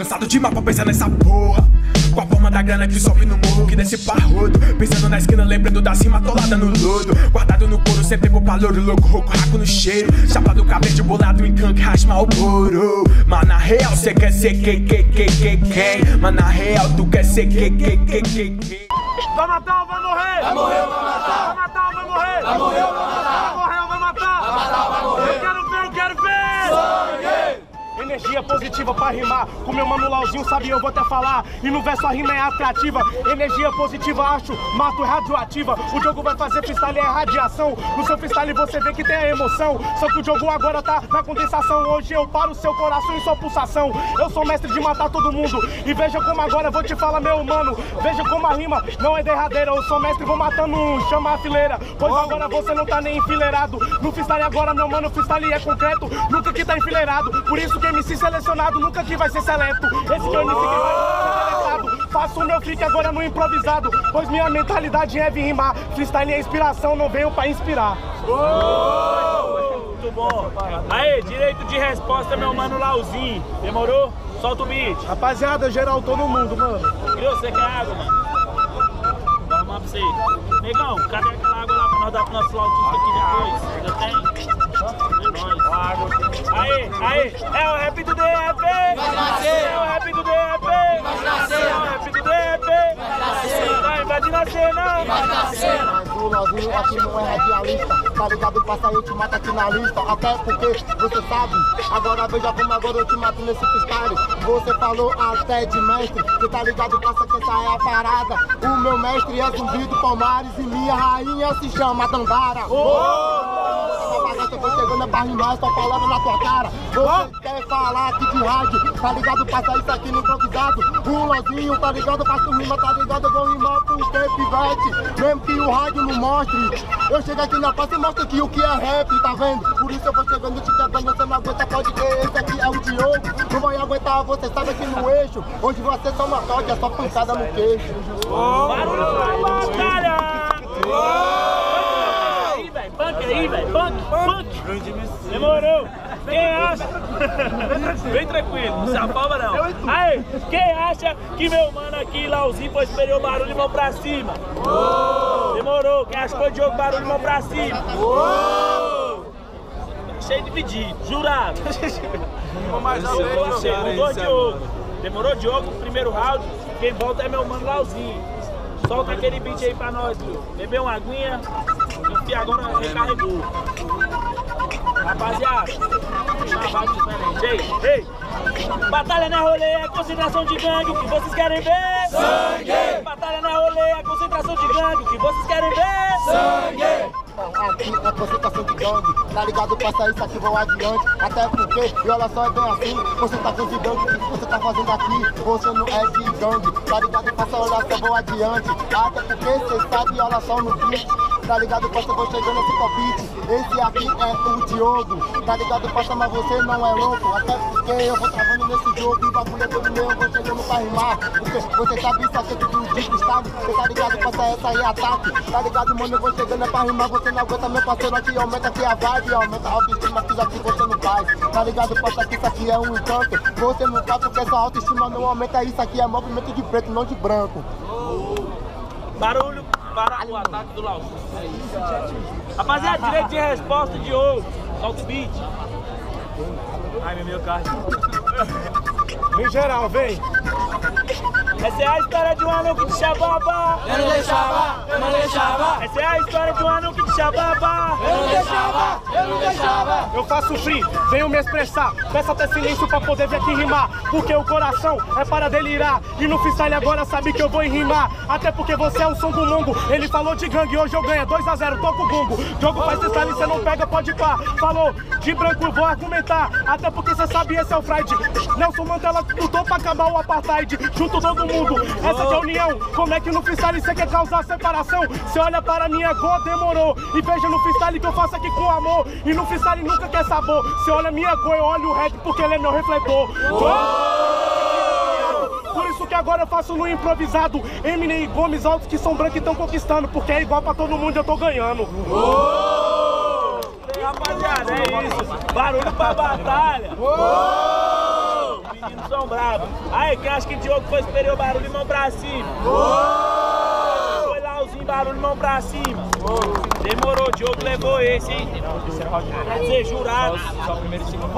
Cansado de mapa pensando nessa porra. Com a forma da grana que sobe no morro, que desce parrudo. Pensando na esquina, lembrando da cima, atolada no lodo. Guardado no couro, sempre tempo pra louro, louco, rouco, raco no cheiro. Chapa do cabelo, bolado em canque, rasma o couro. Mas na real, cê quer ser que, que, que, que, quem? Mas na real, tu quer ser que, que, que, que, que. Vai matar ou vai morrer? Vai morrer ou vai matar? Vai matar ou vai morrer? Vai morrer ou vai matar? Vai morrer ou vai matar? Vai matar ou vai morrer? Eu quero ver, eu quero ver! Sangue! Energia positiva pra rimar. Com meu mano Lauzinho, sabe, eu vou até falar. E no verso a rima é atrativa. Energia positiva, acho, mato radioativa. O jogo vai fazer freestyle é radiação. No seu freestyle você vê que tem a emoção. Só que o jogo agora tá na condensação. Hoje eu paro seu coração e sua pulsação. Eu sou mestre de matar todo mundo. E veja como agora eu vou te falar, meu mano. Veja como a rima não é derradeira. Eu sou mestre, vou matando um, chama a fileira. Pois agora você não tá nem enfileirado. No freestyle agora, meu mano, freestyle é concreto. Nunca que tá enfileirado. Por isso que MC selecionado nunca que vai ser seleto. Esse que é o MC que vai ser deletado. Faço o meu fique agora no improvisado. Pois minha mentalidade é vir rimar. Freestyle é inspiração, não venho pra inspirar. Muito bom. Aí, direito de resposta, meu mano Lauzinho. Demorou? Solta o beat. Rapaziada, geral, todo mundo, mano. Criou, você quer água, mano? Vou arrumar pra você. Negão, cadê aquela água lá pra nós dar pro nosso flautista aqui depois? Já tem? É. Aí, aí, é o rap do DF! Vai nascer! É o rap do DF! Vai nascer! É o rap do DF! Vai nascer! Vai, vai de nascer, não! Vai nascer! O Lozinho aqui não é radialista, tá ligado? Passa eu te mato aqui na lista, até porque você sabe. Agora veja como agora eu te mato nesse freestyle. Você falou até de mestre, que tá ligado? Passa que essa é a parada. O meu mestre é Zumbi do Palmares e minha rainha se chama Dandara. Papagaio, eu vou chegando pra rimar, só falando na tua cara. Você quer falar aqui de rádio, tá ligado? Passa isso aqui no improvisado. O Lozinho, tá ligado? Passa rima, tá ligado? Eu vou rimar porque pivete. Mesmo que o rádio não mostre. Eu chego aqui na praça e mostro aqui o que é rap, tá vendo? Por isso eu vou chegando te quebrando, você não aguenta, pode ter. Esse aqui é o Diogo. Não vai aguentar, você sabe aqui no eixo. Onde você só uma toque, é só pancada no queixo. Barulho pra batalha! Aí, velho, punk aí, velho, punk, punk! Demorou! Quem acha? Bem tranquilo, não se afoba não. Aí, quem acha que meu mano aqui, Lauzinho, foi superior barulho, mão pra cima? Demorou, quem acha que foi Diogo, barulho, mão pra cima? Cheio de pedido, jurado. Mudou Diogo. Demorou Diogo, primeiro round. Quem volta é meu mano Lauzinho. Solta aquele beat aí pra nós, viu? Bebeu uma aguinha e agora recarregou. Rapaziada, vibe diferente. Ei, ei! Batalha na rolê é concentração de gangue, o que vocês querem ver? Sangue! Batalha na rolê é concentração de gangue, o que vocês querem ver? Sangue! Aqui é concentração de gangue, tá ligado? Passa isso aqui, vão adiante. Até porque, e olha só, é bem assim. Você tá duvidando o que você tá fazendo aqui. Você não é de gangue, tá ligado? Passa, olha só, vão adiante. Até porque você sabe, olha só no beat. Tá ligado? Passa, vou chegando nesse palpite. Esse aqui é o Diogo, tá ligado? Passa, mas você não é louco. Até porque eu vou travando nesse jogo e bagulho é todo meu. Eu vou chegando pra rimar. Porque você sabe isso aqui é tudo de cristal. Você tá ligado? Passa essa aí ataque. Tá ligado, mano? Eu vou chegando é pra rimar. Você não aguenta, meu parceiro aqui. Aumenta aqui a vibe, aumenta a autoestima que aqui você não faz. Tá ligado? Passa que isso aqui é um encanto. Você não tá porque sua autoestima não aumenta. Isso aqui é movimento de preto, não de branco. Barulho para o ataque do Lauzinho. Rapaziada, direito de resposta de ouro. Solta o beat. Ai, meu meu carro. Em geral, vem. Essa é a história de um anão que te chamava. Eu não deixava! Eu não deixava! Essa é a história de um anão que Eu não deixava! Eu não deixava! Eu faço free, venho me expressar. Peço até silêncio pra poder vir aqui rimar. Porque o coração é para delirar. E no freestyle agora sabe que eu vou rimar. Até porque você é o som do mungo. Ele falou de gangue, hoje eu ganho 2x0, toco o bumbo. Jogo faz freestyle, você não pega, pode pá. Falou de branco, vou argumentar. Até porque você sabe, esse é o Friday. Nelson Mandela lutou pra acabar o apartheid. Junto todo mundo. Essa que é a união. Como é que no freestyle você quer causar separação? Você olha para minha go, demorou. E veja no freestyle que eu faço aqui com amor. E no freestyle nunca quer sabor. Você olha minha go, eu olho o rap porque ele é meu refletor. Por isso que agora eu faço no improvisado. Eminem e Gomes altos que são brancos e estão conquistando. Porque é igual pra todo mundo eu tô ganhando. Rapaziada, é isso. Barulho pra batalha. meninos são bravos. Aí, quem acha que Diogo foi superior, barulho, mão pra cima. Barulho, mão pra cima. Demorou, Diogo levou esse, hein? Quer dizer, jurado. Só o primeiro e segundo.